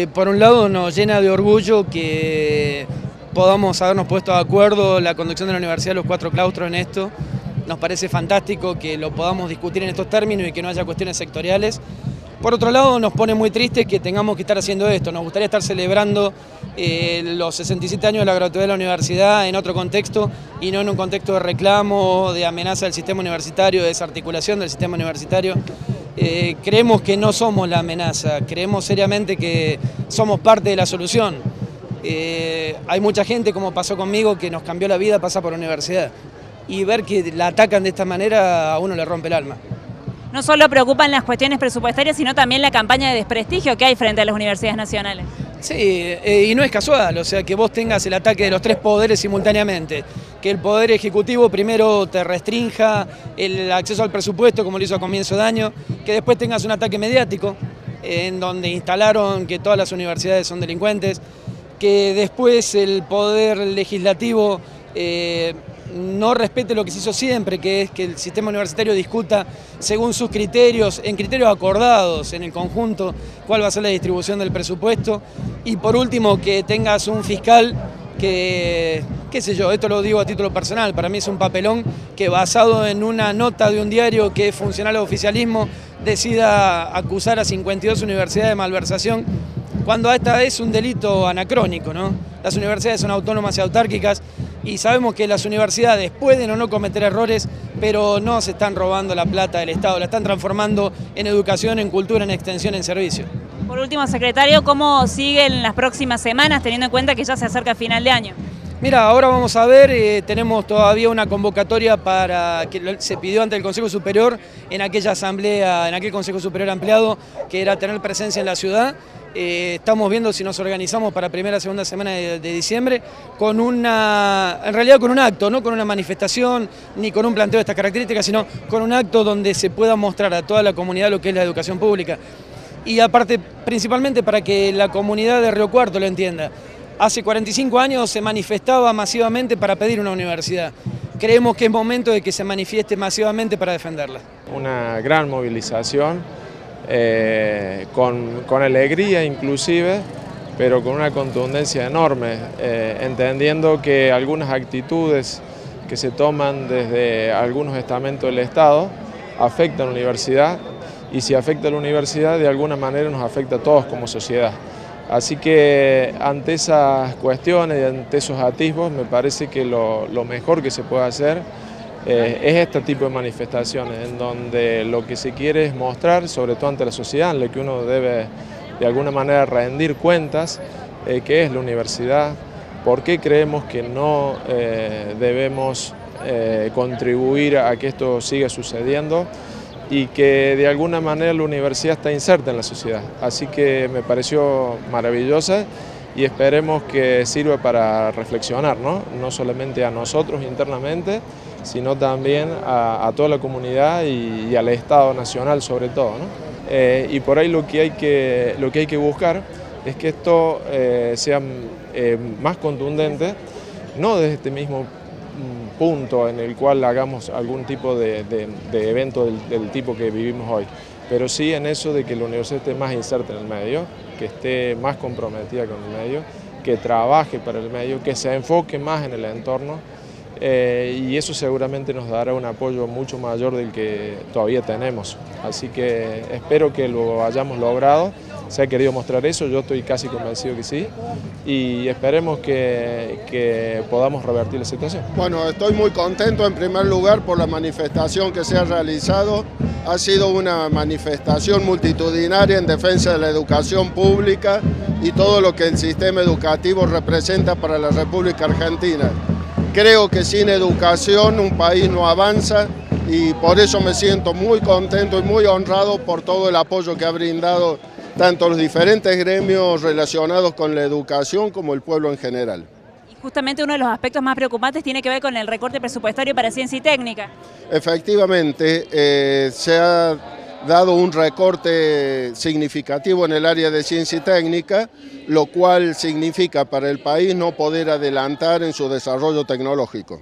Eh, por un lado nos llena de orgullo que podamos habernos puesto de acuerdo la conducción de la universidad, los cuatro claustros en esto. Nos parece fantástico que lo podamos discutir en estos términos y que no haya cuestiones sectoriales. Por otro lado, nos pone muy triste que tengamos que estar haciendo esto. Nos gustaría estar celebrando eh, los 67 años de la gratuidad de la universidad en otro contexto y no en un contexto de reclamo, de amenaza del sistema universitario, de desarticulación del sistema universitario. Eh, creemos que no somos la amenaza, creemos seriamente que somos parte de la solución. Eh, hay mucha gente, como pasó conmigo, que nos cambió la vida, pasa por la universidad. Y ver que la atacan de esta manera a uno le rompe el alma no solo preocupan las cuestiones presupuestarias, sino también la campaña de desprestigio que hay frente a las universidades nacionales. Sí, eh, y no es casual, o sea, que vos tengas el ataque de los tres poderes simultáneamente, que el poder ejecutivo primero te restrinja el acceso al presupuesto, como lo hizo a comienzo de año, que después tengas un ataque mediático, en donde instalaron que todas las universidades son delincuentes, que después el poder legislativo eh, no respete lo que se hizo siempre, que es que el sistema universitario discuta según sus criterios, en criterios acordados en el conjunto, cuál va a ser la distribución del presupuesto. Y por último, que tengas un fiscal que, qué sé yo, esto lo digo a título personal, para mí es un papelón que basado en una nota de un diario que es funcional al oficialismo, decida acusar a 52 universidades de malversación, cuando esta es un delito anacrónico, ¿no? Las universidades son autónomas y autárquicas, y sabemos que las universidades pueden o no cometer errores, pero no se están robando la plata del Estado, la están transformando en educación, en cultura, en extensión, en servicio. Por último, secretario, ¿cómo siguen las próximas semanas teniendo en cuenta que ya se acerca el final de año? Mira, ahora vamos a ver, eh, tenemos todavía una convocatoria para que se pidió ante el Consejo Superior en aquella asamblea, en aquel Consejo Superior ampliado, que era tener presencia en la ciudad. Eh, estamos viendo si nos organizamos para primera segunda semana de, diciembre con una, en realidad con un acto, no con una manifestación ni con un planteo de estas características, sino con un acto donde se pueda mostrar a toda la comunidad lo que es la educación pública. Y aparte, principalmente para que la comunidad de Río Cuarto lo entienda hace 45 años se manifestaba masivamente para pedir una universidad. Creemos que es momento de que se manifieste masivamente para defenderla. Una gran movilización, eh, con, alegría inclusive, pero con una contundencia enorme, eh, entendiendo que algunas actitudes que se toman desde algunos estamentos del Estado afectan a la universidad y si afecta a la universidad de alguna manera nos afecta a todos como sociedad. Así que ante esas cuestiones y ante esos atisbos me parece que lo, mejor que se puede hacer eh, es este tipo de manifestaciones en donde lo que se quiere es mostrar, sobre todo ante la sociedad, en lo que uno debe de alguna manera rendir cuentas, eh, que es la universidad, por qué creemos que no eh, debemos contribuir a que esto siga sucediendo y que de alguna manera la universidad está inserta en la sociedad. Así que me pareció maravillosa y esperemos que sirva para reflexionar, no, no solamente a nosotros internamente, sino también a, toda la comunidad y, al Estado Nacional sobre todo. Eh, y por ahí lo que, hay que, lo que hay que buscar es que esto eh, sea eh, más contundente, no desde este mismo punto en el cual hagamos algún tipo de, evento del, tipo que vivimos hoy, pero sí en eso de que la universidad esté más inserta en el medio, que esté más comprometida con el medio, que trabaje para el medio, que se enfoque más en el entorno eh, y eso seguramente nos dará un apoyo mucho mayor del que todavía tenemos. Así que espero que lo hayamos logrado se ha querido mostrar eso, yo estoy casi convencido que sí, y esperemos que, que, podamos revertir la situación. Bueno, estoy muy contento en primer lugar por la manifestación que se ha realizado. Ha sido una manifestación multitudinaria en defensa de la educación pública y todo lo que el sistema educativo representa para la República Argentina. Creo que sin educación un país no avanza y por eso me siento muy contento y muy honrado por todo el apoyo que ha brindado tanto los diferentes gremios relacionados con la educación como el pueblo en general. Y justamente uno de los aspectos más preocupantes tiene que ver con el recorte presupuestario para ciencia y técnica. Efectivamente, eh, se ha dado un recorte significativo en el área de ciencia y técnica, lo cual significa para el país no poder adelantar en su desarrollo tecnológico.